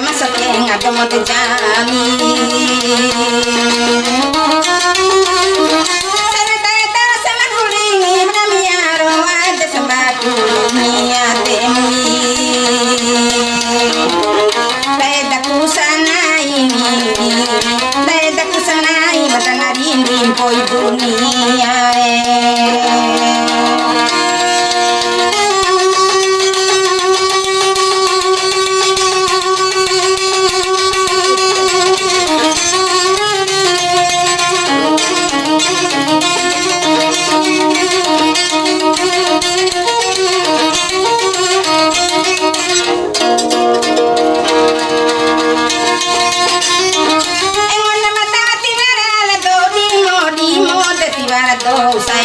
Masa tenga como te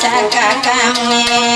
sa ca ca nghe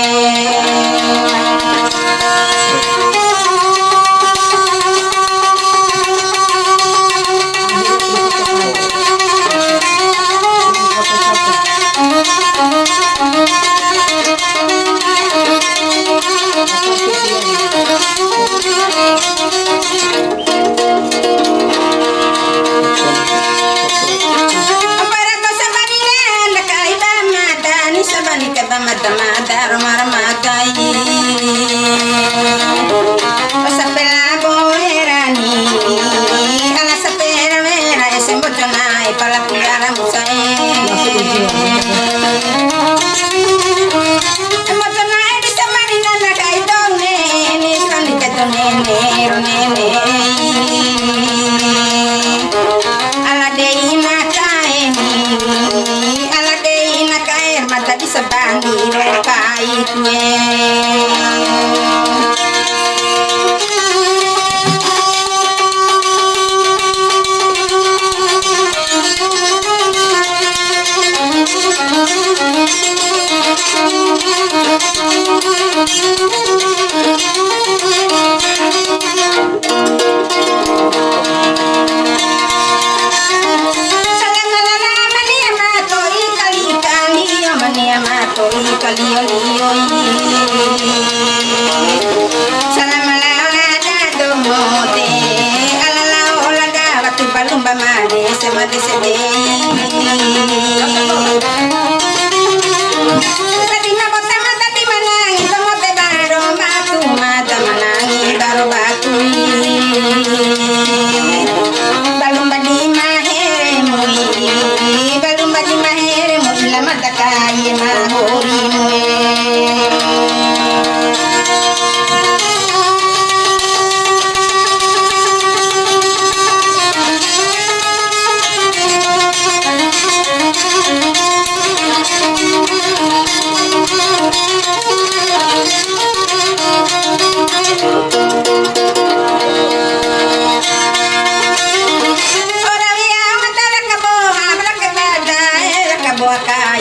मन से दे